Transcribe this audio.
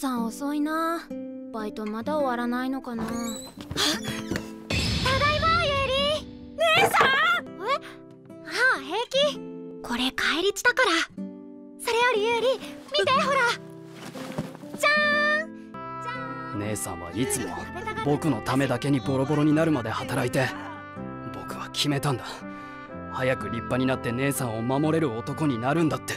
さん遅いな。バイトまだ終わらないのかな。ただいまゆり姉さん？え？ああ平気？これ帰り血だから。それよりゆり見てほら。じゃーん。じゃーん。姉さんはいつも僕のためだけにボロボロになるまで働いて僕は決めたんだ。早く立派になって姉さんを守れる男になるんだって。